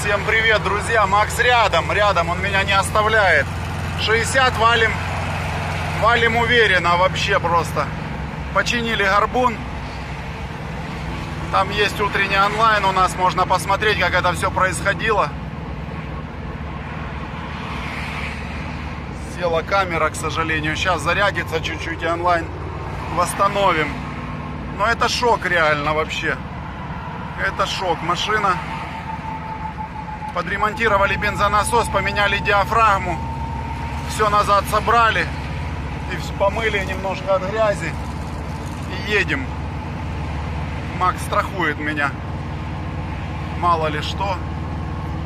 Всем привет, друзья. Макс рядом, рядом, он меня не оставляет. 60 валим, валим уверенно вообще просто. Починили горбун. Там есть утренний онлайн у нас, можно посмотреть, как это все происходило. Села камера, к сожалению. Сейчас зарядится чуть-чуть и онлайн восстановим. Но это шок реально вообще. Это шок. Машина. Подремонтировали бензонасос, поменяли диафрагму. Все назад собрали. И помыли немножко от грязи. И едем. Макс страхует меня. Мало ли что.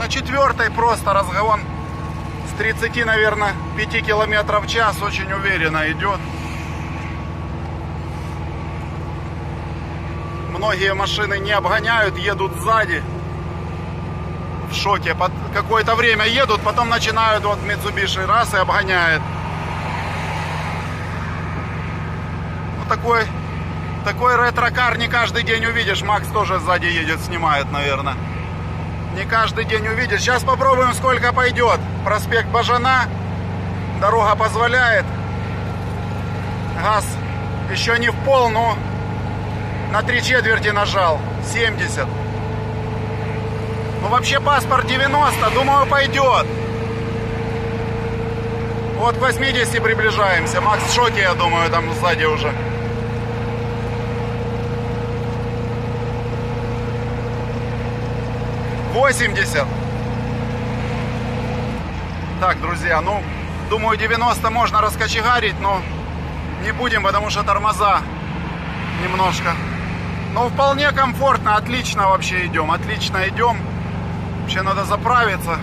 На четвертой просто разгон с 30, наверное, 5 километров в час очень уверенно идет. Многие машины не обгоняют, едут сзади. В шоке. Под какое-то время едут, потом начинают вот Mitsubishi раз и обгоняет. Ну такой, такой ретро-кар не каждый день увидишь. Макс тоже сзади едет, снимает, наверное. Не каждый день увидишь. Сейчас попробуем, сколько пойдет. Проспект Бажана. Дорога позволяет. Газ еще не в пол, но на три четверти нажал. 70. Ну, вообще паспорт 90. Думаю, пойдет. Вот к 80 приближаемся. Макс в шоке, я думаю, там сзади уже. Восемьдесят. Так, друзья, ну, думаю, 90 можно раскочегарить, но не будем, потому что тормоза немножко ну, вполне комфортно, отлично вообще идем, отлично идем. Вообще надо заправиться.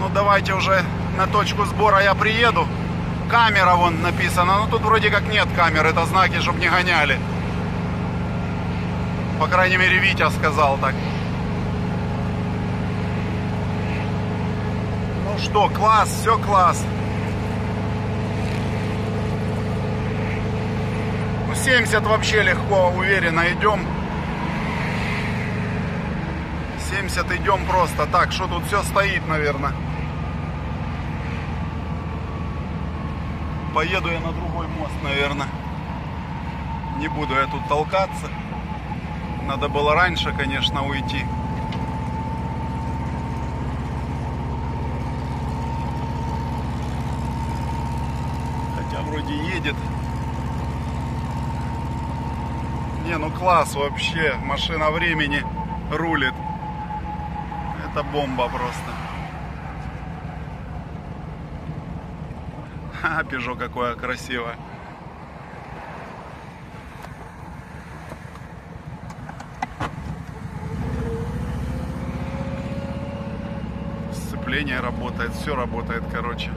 Ну, давайте уже на точку сбора я приеду. Камера вон написано. Ну, тут вроде как нет камер. Это знаки, чтобы не гоняли. По крайней мере, Витя сказал так. Ну что, класс, все класс. 70 вообще легко, уверенно идем. 70 идем просто так. Что тут все стоит, наверное. Поеду я на другой мост, наверное. Не буду я тут толкаться. Надо было раньше, конечно, уйти. Хотя вроде едет. Не, ну класс вообще. Машина времени рулит. Это бомба просто. Ха, Пежо какое красивое. Сцепление работает, все работает, короче.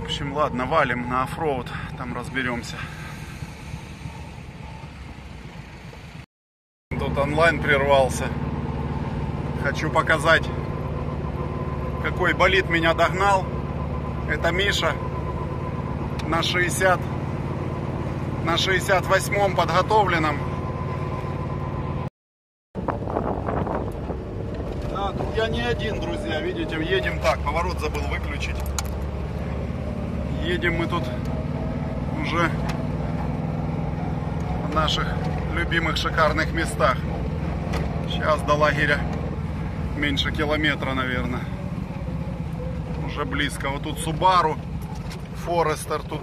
В общем, ладно, валим на оффроуд, там разберемся. тут онлайн прервался. Хочу показать, какой болит меня догнал. Это Миша на 60 на 68-м подготовленном. Да, тут я не один, друзья. Видите, едем так. Поворот забыл выключить. Едем мы тут уже в наших любимых шикарных местах. Сейчас до лагеря меньше километра, наверное. Уже близко. Вот тут Субару, Форестер тут.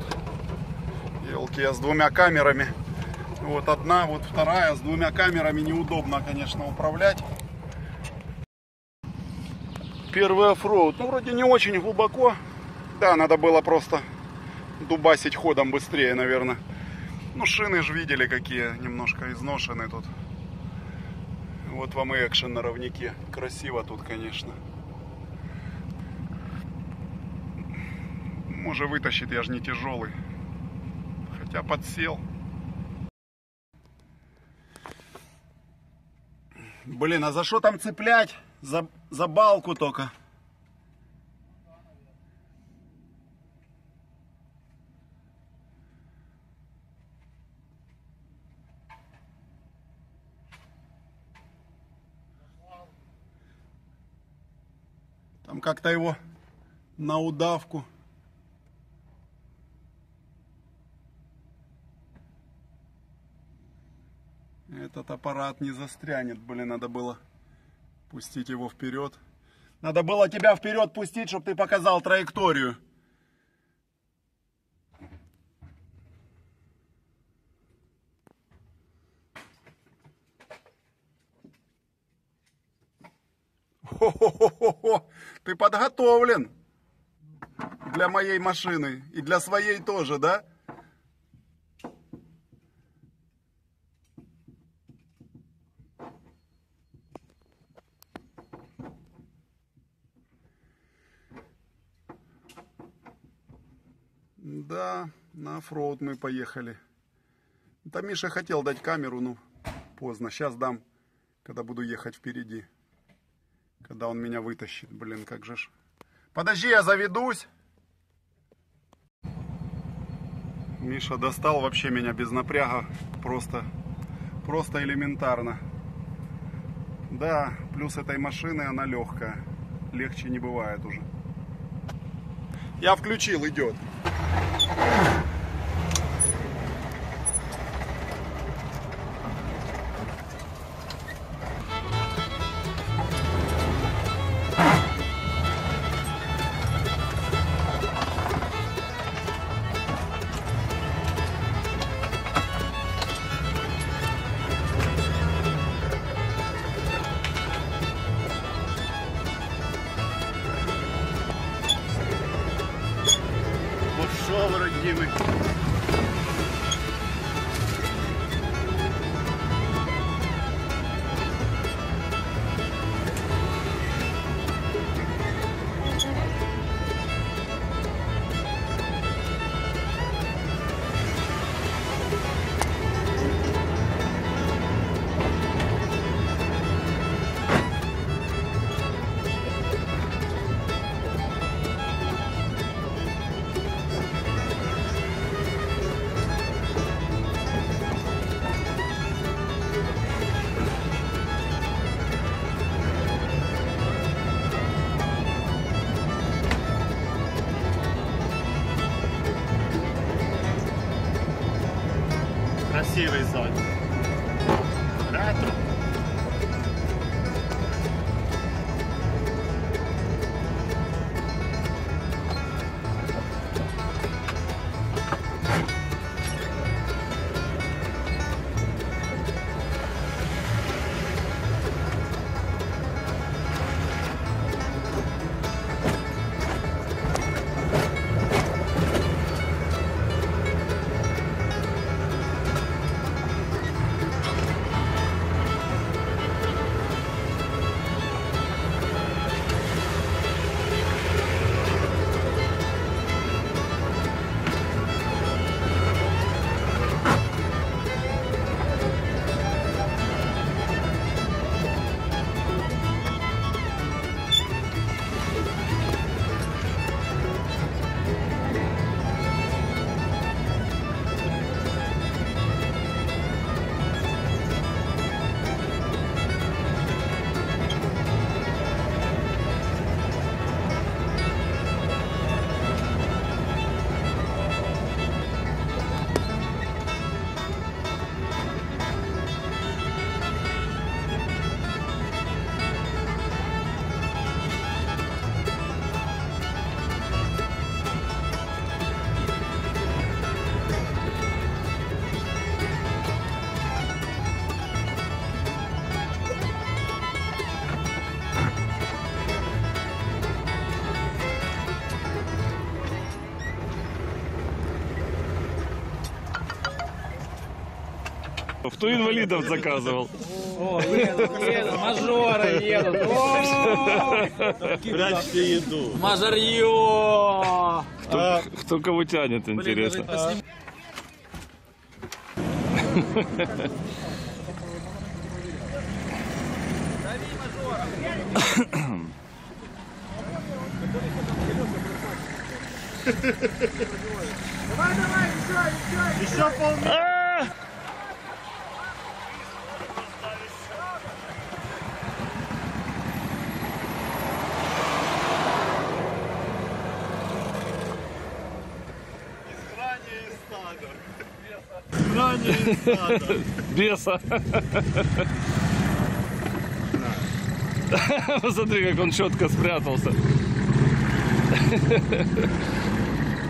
Елки, я с двумя камерами. Вот одна, вот вторая. С двумя камерами неудобно, конечно, управлять. Первый оффроуд. Ну, вроде не очень глубоко. Да, надо было просто дубасить ходом быстрее, наверное. Ну, шины же видели, какие немножко изношены тут. Вот вам и экшен на ровнике. Красиво тут, конечно. Может вытащит, я же не тяжелый. Хотя подсел. Блин, а за что там цеплять? За, за балку только. Там как-то его на удавку. Этот аппарат не застрянет, блин, надо было пустить его вперед. Надо было тебя вперед пустить, чтобы ты показал траекторию. Хо-хо-хо-хо! Ты подготовлен для моей машины и для своей тоже, да? Да, на оффроуд мы поехали. Да Миша хотел дать камеру, ну поздно. Сейчас дам, когда буду ехать впереди. Когда он меня вытащит. Блин, как же ж. Подожди, я заведусь. Миша достал вообще меня без напряга. Просто, просто элементарно. Да, плюс этой машины она легкая. Легче не бывает уже. Я включил, идет. sensíveis, olha. Retro. Кто инвалидов заказывал? О, едут, едут, мажоры едут. Прячьте еду. Мажорье! Кто, кто кого тянет, интересно. Еще пол А! Беса. Посмотри, как он четко спрятался.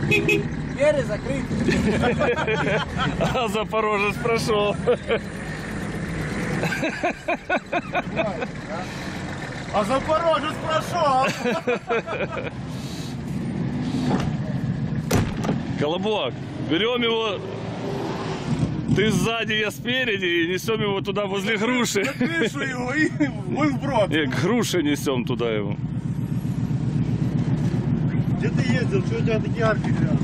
Двери закрыты. А Запорожец прошел. А Запорожец прошел! Колобок, берем его, ты сзади, я спереди, и несем его туда возле груши. Крышу его и вон вброд. И к груше несем туда его. Где ты ездил? Что у тебя такие арки грязные?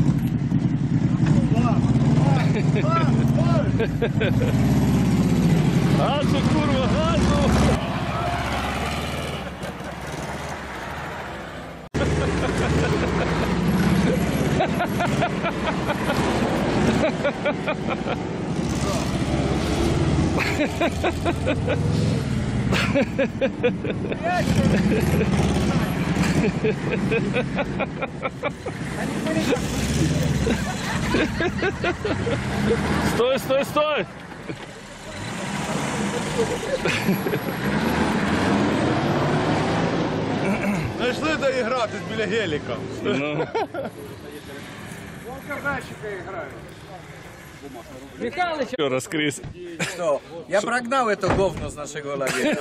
Газу, курва, газу! Стой, стой, стой! Знайшли де грати біля геліка. Ну, Михалыч, еще раз, Крис. что? Я прогнал это говно с нашего лагеря.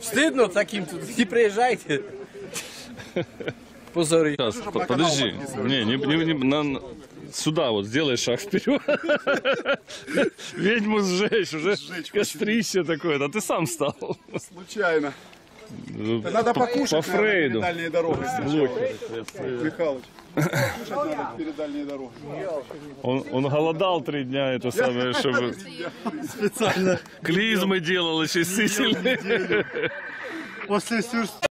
Стыдно таким тут. Не приезжайте. Позори. Сейчас, по- подожди. Не, не, не, не- на- сюда вот сделай шаг вперед. Ведьму сжечь, уже кострище такое. Да ты сам стал. Случайно. Ну, Надо по- покушать, По Фрейду. перед дальней дорогой. Михалыч. Он, он голодал три дня, это самое, чтобы... Специально. Клизмы делал очистительные. После сюрсту.